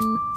Mm-hmm.